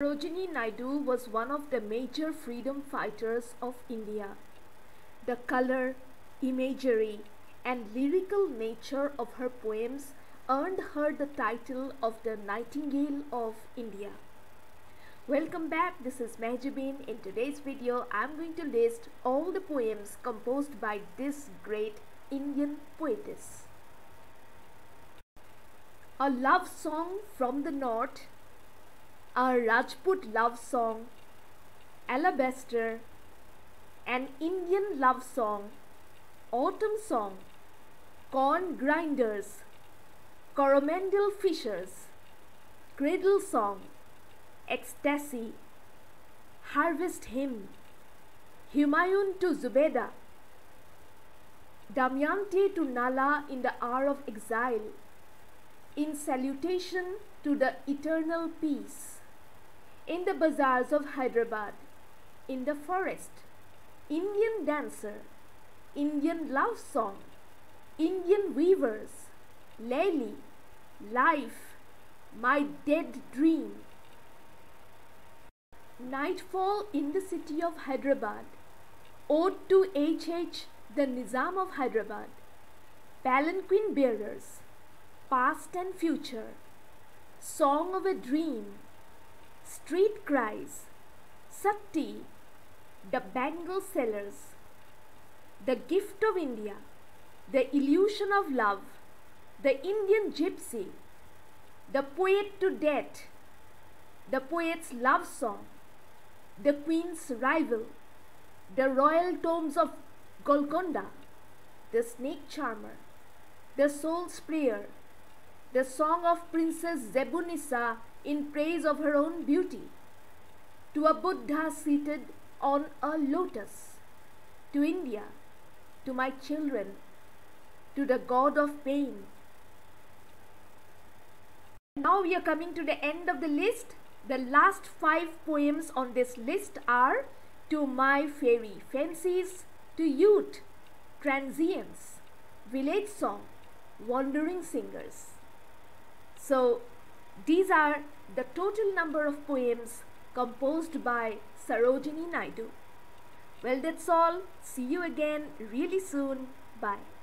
Sarojini Naidu was one of the major freedom fighters of India. The color, imagery, and lyrical nature of her poems earned her the title of the Nightingale of India. Welcome back, this is Mehjabin. In today's video, I'm going to list all the poems composed by this great Indian poetess. A love song from the north a Rajput love song, Alabaster, an Indian love song, Autumn song, Corn grinders, Coromandel fishers, Cradle song, Ecstasy, Harvest hymn, Humayun to Zubeda, Damayanti to Nala in the hour of exile, in salutation to the eternal peace in the bazaars of Hyderabad, in the forest, Indian dancer, Indian love song, Indian weavers, Laili, life, my dead dream. Nightfall in the city of Hyderabad, Ode to H.H. the Nizam of Hyderabad, Palanquin bearers, past and future, Song of a dream, street cries, Sakti, the bangle sellers, the gift of India, the illusion of love, the Indian gypsy, the poet to death, the poet's love song, the queen's rival, the royal tombs of Golconda, the snake charmer, the soul's prayer, the song of Princess Zebunissa in praise of her own beauty, to a Buddha seated on a lotus, to India, to my children, to the God of pain. Now we are coming to the end of the list. The last five poems on this list are To My Fairy Fancies, To Youth, Transience, Village Song, Wandering Singers. So these are the total number of poems composed by Sarojini Naidu. Well, that's all. See you again really soon. Bye.